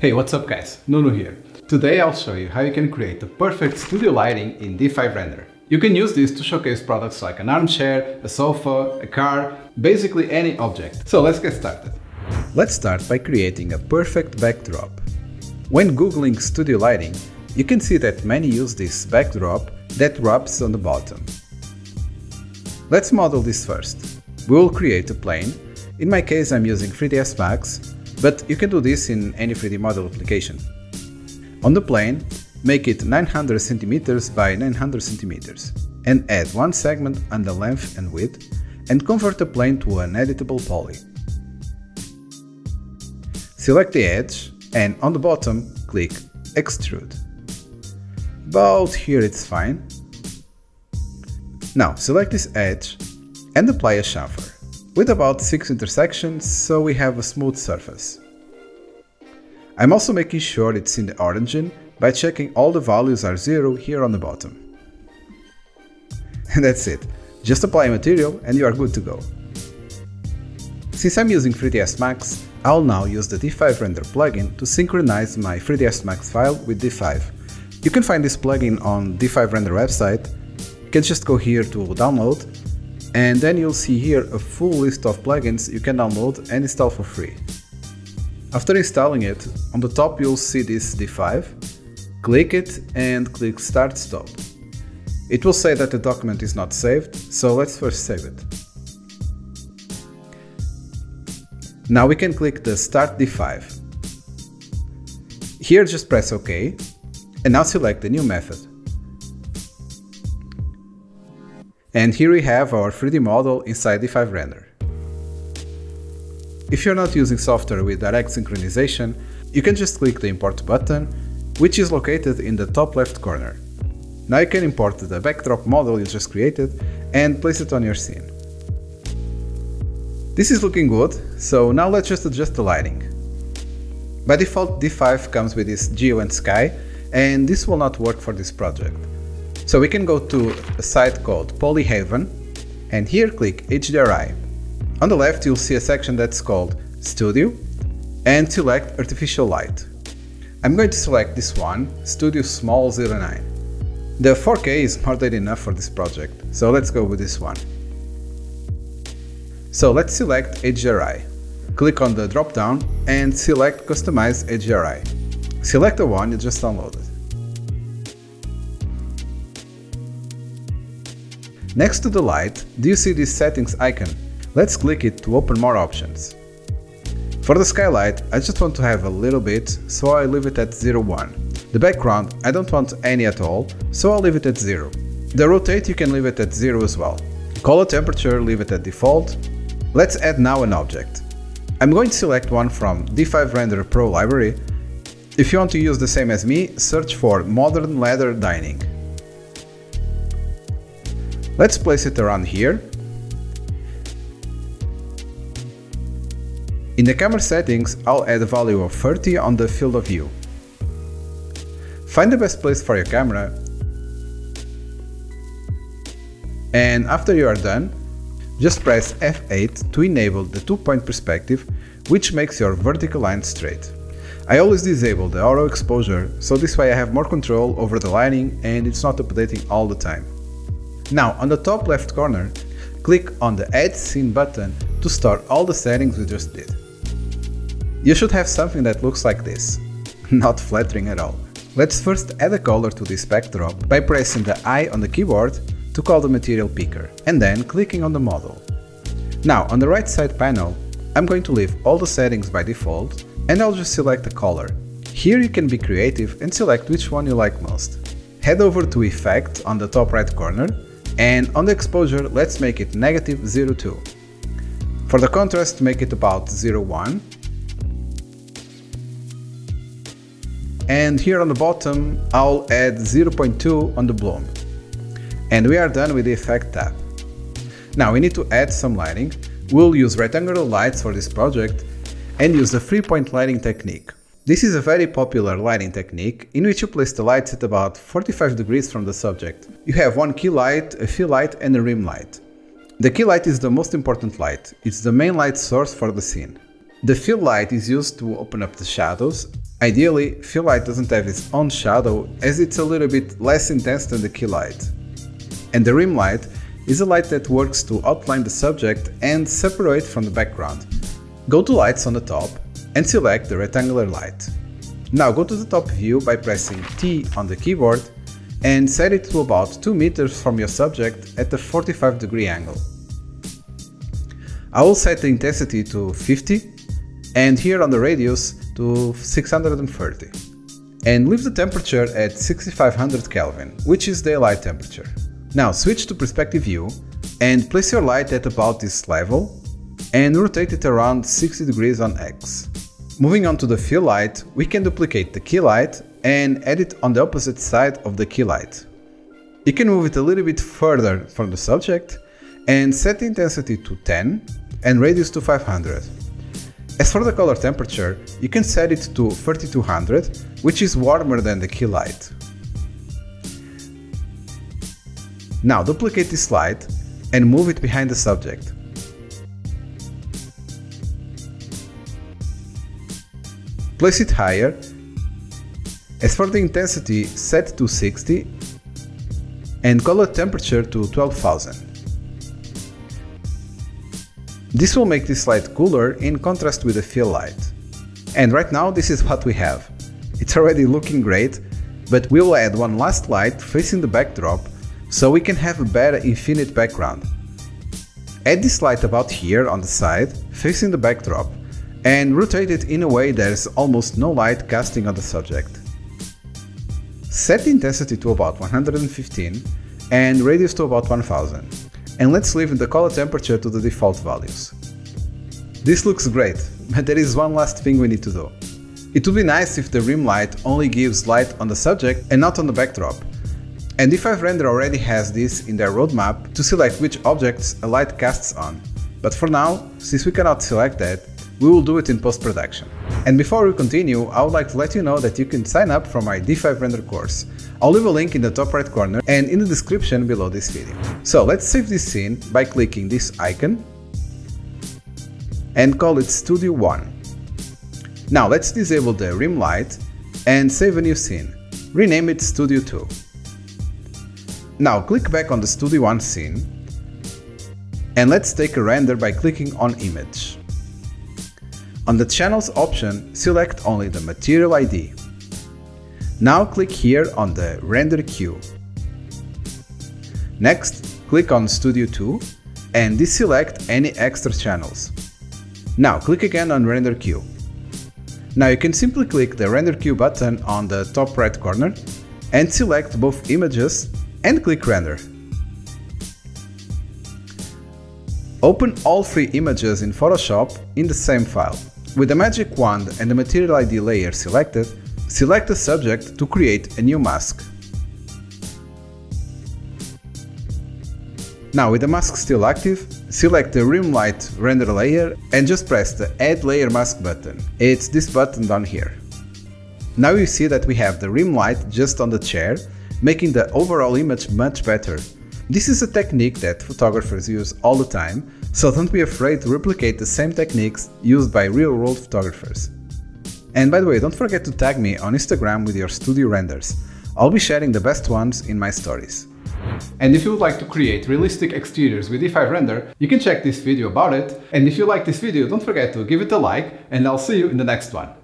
Hey, what's up guys? Nuno here. Today I'll show you how you can create the perfect studio lighting in D5 Render. You can use this to showcase products like an armchair, a sofa, a car, basically any object. So let's get started. Let's start by creating a perfect backdrop. When googling studio lighting, you can see that many use this backdrop that wraps on the bottom. Let's model this first. We will create a plane. In my case I'm using 3ds Max, but you can do this in any 3D model application. On the plane, make it 900 cm by 900 cm and add one segment on the length and width and convert the plane to an editable poly. Select the edge and on the bottom click Extrude. About here it's fine. Now select this edge and apply a chamfer with about 6 intersections so we have a smooth surface. I'm also making sure it's in the origin by checking all the values are zero here on the bottom. And that's it. Just apply material and you are good to go. Since I'm using 3ds Max, I'll now use the D5 Render plugin to synchronize my 3ds Max file with D5. You can find this plugin on D5 Render website. You can just go here to download and then you'll see here a full list of plugins you can download and install for free. After installing it, on the top you'll see this D5, Click it and click Start Stop. It will say that the document is not saved, so let's first save it. Now we can click the Start D5. Here just press OK, and now select the new method. And here we have our 3D model inside D5 Render. If you're not using software with direct synchronization, you can just click the import button which is located in the top left corner. Now you can import the backdrop model you just created and place it on your scene. This is looking good, so now let's just adjust the lighting. By default D5 comes with this Geo and Sky, and this will not work for this project. So we can go to a site called Polyhaven, and here click HDRI. On the left you'll see a section that's called Studio, and select Artificial Light. I'm going to select this one, Studio Small 09. The 4K is more than enough for this project, so let's go with this one. So let's select HDRI. Click on the drop down and select Customize HDRI. Select the one you just downloaded. Next to the light, do you see this settings icon? Let's click it to open more options. For the skylight, I just want to have a little bit, so I leave it at 01. The background, I don't want any at all, so I'll leave it at 0. The rotate you can leave it at 0 as well. Color temperature, leave it at default. Let's add now an object. I'm going to select one from D5 Render Pro library. If you want to use the same as me, search for Modern Leather Dining. Let's place it around here In the camera settings, I'll add a value of 30 on the field of view. Find the best place for your camera and after you are done, just press F8 to enable the two-point perspective, which makes your vertical line straight. I always disable the auto exposure, so this way I have more control over the lighting and it's not updating all the time. Now, on the top left corner, click on the Add Scene button to store all the settings we just did. You should have something that looks like this. Not flattering at all. Let's first add a color to this backdrop by pressing the I on the keyboard to call the material picker, and then clicking on the model. Now, on the right side panel, I'm going to leave all the settings by default, and I'll just select a color. Here you can be creative and select which one you like most. Head over to Effect on the top right corner, and on the exposure let's make it negative 02. For the contrast make it about 01 and here on the bottom I'll add 0.2 on the bloom. And we are done with the effect tab. Now we need to add some lighting. We'll use rectangular lights for this project and use the three-point lighting technique. This is a very popular lighting technique in which you place the lights at about 45 degrees from the subject. You have one key light, a fill light and a rim light. The key light is the most important light, it's the main light source for the scene. The fill light is used to open up the shadows Ideally, fill light doesn't have its own shadow as it's a little bit less intense than the key light. And the rim light is a light that works to outline the subject and separate from the background. Go to lights on the top and select the rectangular light. Now go to the top view by pressing T on the keyboard and set it to about 2 meters from your subject at a 45 degree angle. I will set the intensity to 50 and here on the radius to 630 and leave the temperature at 6500 Kelvin, which is daylight temperature. Now switch to perspective view and place your light at about this level and rotate it around 60 degrees on X. Moving on to the fill light, we can duplicate the key light and add it on the opposite side of the key light. You can move it a little bit further from the subject and set the intensity to 10 and radius to 500. As for the color temperature, you can set it to 3200, which is warmer than the key light. Now duplicate this light and move it behind the subject. Place it higher. As for the intensity, set to 60 and color temperature to 12,000. This will make this light cooler in contrast with the fill light. And right now this is what we have. It's already looking great, but we'll add one last light facing the backdrop so we can have a better infinite background. Add this light about here on the side, facing the backdrop, and rotate it in a way there's almost no light casting on the subject. Set the intensity to about 115 and radius to about 1000 and let's leave the color temperature to the default values. This looks great, but there is one last thing we need to do. It would be nice if the rim light only gives light on the subject and not on the backdrop. And D5 Render already has this in their roadmap to select which objects a light casts on. But for now, since we cannot select that, we will do it in post-production. And before we continue, I would like to let you know that you can sign up for my D5 Render course. I'll leave a link in the top right corner and in the description below this video. So let's save this scene by clicking this icon and call it Studio 1. Now let's disable the rim light and save a new scene. Rename it Studio 2. Now click back on the Studio 1 scene and let's take a render by clicking on Image. On the Channels option, select only the Material ID. Now click here on the Render Queue. Next, click on Studio 2 and deselect any extra channels. Now click again on Render Queue. Now you can simply click the Render Queue button on the top right corner and select both images and click Render. Open all three images in Photoshop in the same file. With the magic wand and the Material ID layer selected, select a subject to create a new mask. Now with the mask still active, select the Rim Light render layer and just press the Add Layer Mask button. It's this button down here. Now you see that we have the rim light just on the chair, making the overall image much better. This is a technique that photographers use all the time, so don't be afraid to replicate the same techniques used by real-world photographers. And by the way, don't forget to tag me on Instagram with your studio renders. I'll be sharing the best ones in my stories. And if you would like to create realistic exteriors with D5 Render, you can check this video about it. And if you like this video, don't forget to give it a like and I'll see you in the next one.